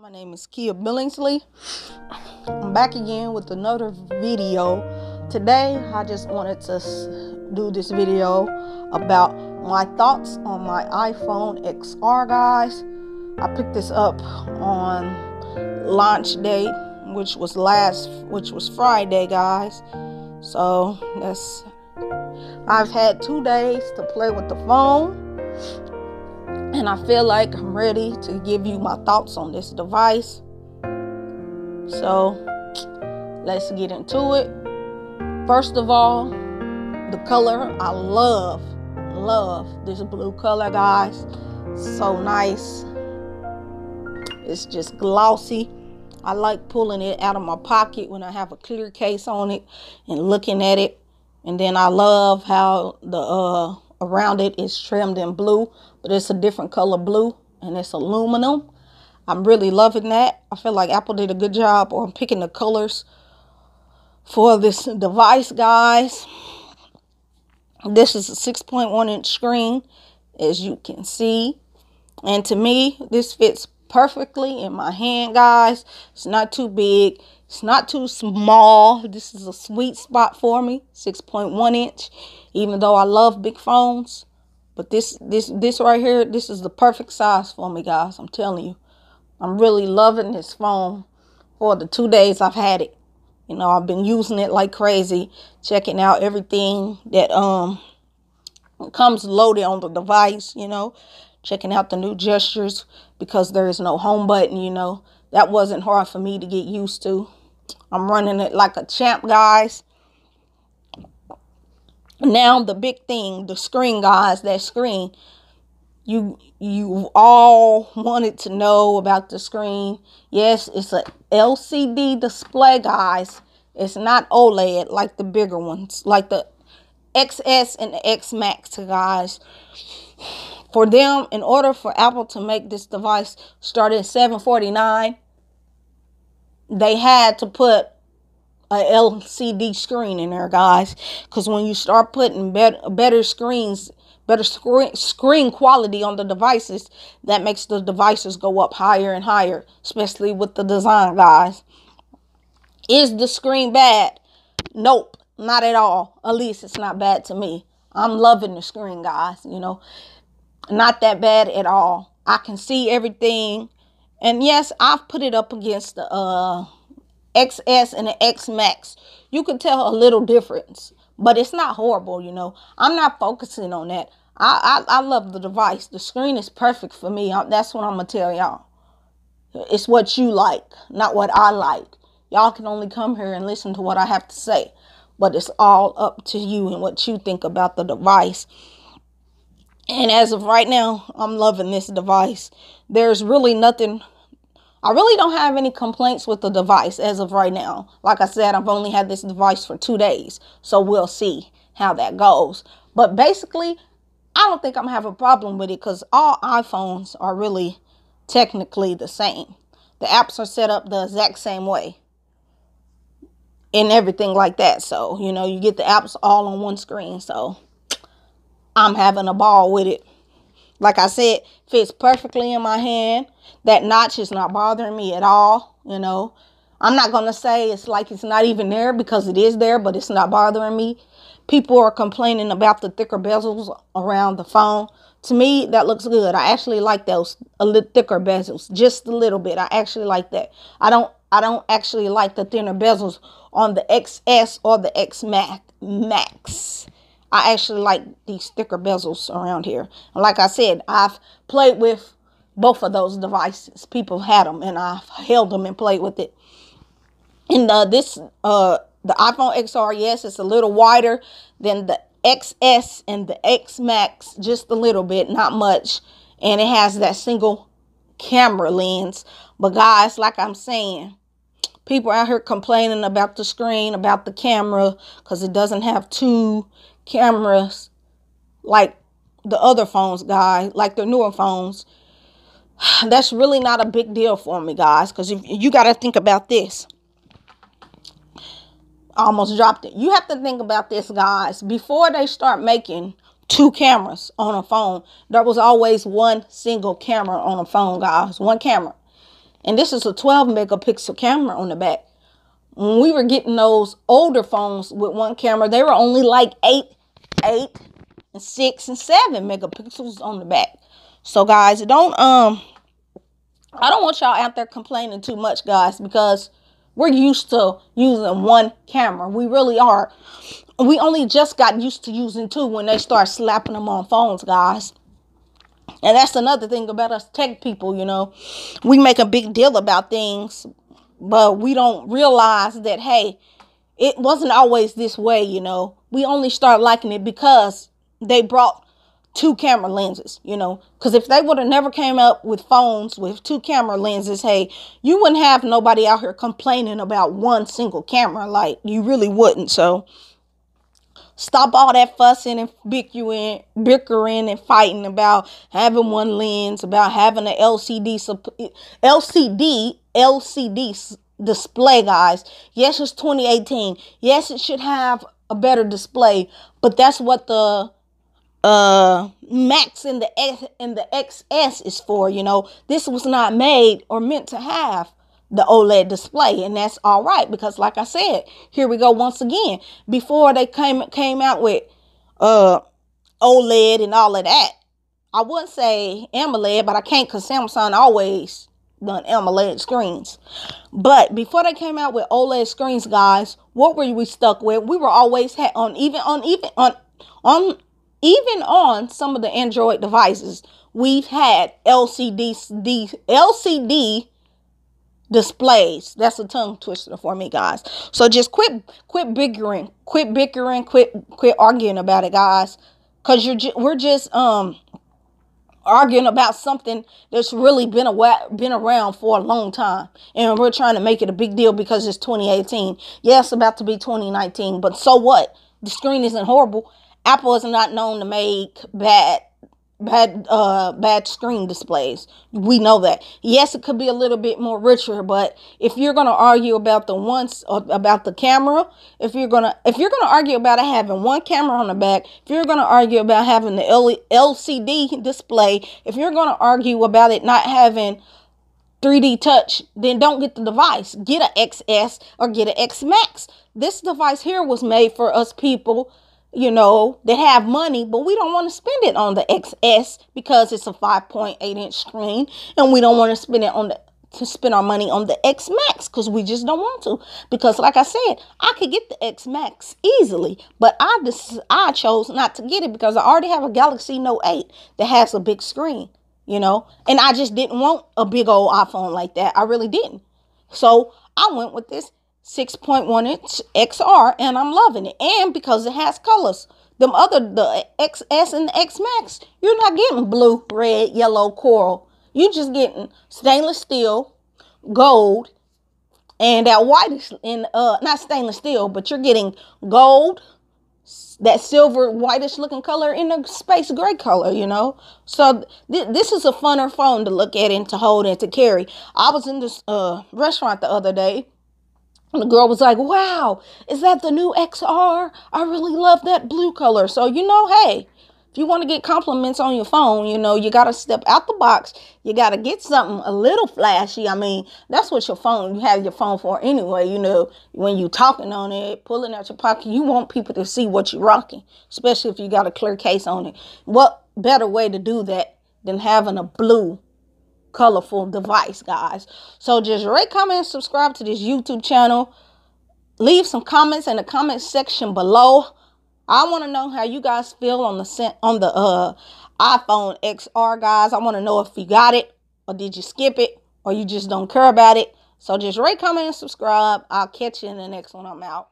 My name is Keiah Billingsley. I'm back again with another video. Today, I just wanted to do this video about my thoughts on my iPhone XR, guys. I picked this up on launch day, which was last, which was Friday, guys. So that's I've had two days to play with the phone and I feel like I'm ready to give you my thoughts on this device. So let's get into it. First of all, the color I love, love this blue color, guys. So nice. It's just glossy. I like pulling it out of my pocket when I have a clear case on it and looking at it. And then I love how the uh, around it is trimmed in blue, but it's a different color blue and it's aluminum. I'm really loving that. I feel like Apple did a good job on picking the colors for this device, guys. This is a 6.1 inch screen, as you can see. And to me, this fits perfectly in my hand, guys. It's not too big. It's not too small. This is a sweet spot for me, 6.1 inch. Even though I love big phones, but this this this right here, this is the perfect size for me, guys. I'm telling you. I'm really loving this phone for the two days I've had it. You know, I've been using it like crazy, checking out everything that um comes loaded on the device, you know, checking out the new gestures because there is no home button, you know. That wasn't hard for me to get used to. I'm running it like a champ, guys. Now the big thing, the screen, guys, that screen. You you all wanted to know about the screen. Yes, it's a LCD display, guys. It's not OLED like the bigger ones, like the XS and the X Max, guys. For them, in order for Apple to make this device start at 749 they had to put a LCD screen in there, guys. Because when you start putting better, better screens, better screen, screen quality on the devices, that makes the devices go up higher and higher, especially with the design, guys. Is the screen bad? Nope, not at all. At least it's not bad to me. I'm loving the screen, guys. You know, not that bad at all. I can see everything. And yes, I've put it up against the uh, XS and the X Max. You can tell a little difference, but it's not horrible, you know. I'm not focusing on that. I, I, I love the device. The screen is perfect for me. I, that's what I'm going to tell y'all. It's what you like, not what I like. Y'all can only come here and listen to what I have to say, but it's all up to you and what you think about the device. And as of right now, I'm loving this device. There's really nothing, I really don't have any complaints with the device as of right now. Like I said, I've only had this device for two days, so we'll see how that goes. But basically, I don't think I'm gonna have a problem with it because all iPhones are really technically the same. The apps are set up the exact same way and everything like that. So, you know, you get the apps all on one screen. So, I'm having a ball with it. Like I said, fits perfectly in my hand. That notch is not bothering me at all, you know. I'm not going to say it's like it's not even there because it is there, but it's not bothering me. People are complaining about the thicker bezels around the phone. To me, that looks good. I actually like those a little thicker bezels, just a little bit. I actually like that. I don't I don't actually like the thinner bezels on the XS or the X Max. I actually like these thicker bezels around here. And like I said, I've played with both of those devices. People had them and I've held them and played with it. And uh, this, uh, the iPhone XR, yes, it's a little wider than the XS and the X Max, just a little bit, not much. And it has that single camera lens. But guys, like I'm saying, people out here complaining about the screen, about the camera, because it doesn't have two cameras like the other phones, guys, like the newer phones. That's really not a big deal for me, guys, because you got to think about this. I almost dropped it. You have to think about this, guys. Before they start making two cameras on a phone, there was always one single camera on a phone, guys. One camera. And this is a 12 megapixel camera on the back. When we were getting those older phones with one camera, they were only like eight, eight, and six and seven megapixels on the back. So guys, don't um I don't want y'all out there complaining too much, guys, because we're used to using one camera. We really are. We only just got used to using two when they start slapping them on phones, guys. And that's another thing about us tech people, you know. We make a big deal about things, but we don't realize that, hey, it wasn't always this way, you know. We only start liking it because they brought two camera lenses, you know, because if they would have never came up with phones with two camera lenses, hey, you wouldn't have nobody out here complaining about one single camera. Like you really wouldn't. So stop all that fussing and bickering, bickering and fighting about having one lens, about having an LCD, LCD, LCD display, guys. Yes, it's 2018. Yes, it should have a better display, but that's what the uh max in the X in the XS is for, you know. This was not made or meant to have the OLED display and that's all right because like I said, here we go once again. Before they came came out with uh OLED and all of that. I wouldn't say AMOLED, but I can't cuz Samsung always done AMOLED screens. But before they came out with OLED screens, guys, what were we stuck with? We were always had on even on even on on even on some of the Android devices, we've had LCD LCD displays. That's a tongue twister for me, guys. So just quit quit bickering, quit bickering, quit quit arguing about it, guys. Cause you're ju- we're just um arguing about something that's really been a been around for a long time, and we're trying to make it a big deal because it's 2018. Yes, about to be 2019, but so what? The screen isn't horrible. Apple is not known to make bad bad uh bad screen displays. We know that. Yes it could be a little bit more richer but if you're going to argue about the once uh, about the camera if you're going to if you're going to argue about having one camera on the back if you're going to argue about having the lcd display if you're going to argue about it not having 3d touch then don't get the device. Get an xs or get an x max. This device here was made for us people you know, that have money, but we don't want to spend it on the XS because it's a 5.8 inch screen, and we don't want to spend it on the to spend our money on the X Max because we just don't want to. Because, like I said, I could get the X Max easily, but I just I chose not to get it because I already have a Galaxy Note 8 that has a big screen, you know, and I just didn't want a big old iPhone like that. I really didn't. So I went with this 6.1 inch XR and I'm loving it. And because it has colors. Them other, the XS and the X Max, you're not getting blue, red, yellow, coral. You're just getting stainless steel, gold, and that whitish in uh not stainless steel, but you're getting gold, that silver whitish looking color in a space gray color, you know. So th- this is a funner phone to look at and to hold and to carry. I was in this uh restaurant the other day and the girl was like, wow, is that the new XR? I really love that blue color. So, you know, hey, if you want to get compliments on your phone, you know, you got to step out the box. You got to get something a little flashy. I mean, that's what your phone, you have your phone for anyway. You know, when you talking on it, pulling out your pocket, you want people to see what you're rocking, especially if you got a clear case on it. What better way to do that than having a blue colorful device, guys. So just rate, comment, subscribe to this YouTube channel. Leave some comments in the comment section below. I want to know how you guys feel on the on the uh, iPhone XR, guys. I want to know if you got it or did you skip it or you just don't care about it. So just rate, comment, and subscribe. I'll catch you in the next one. I'm out.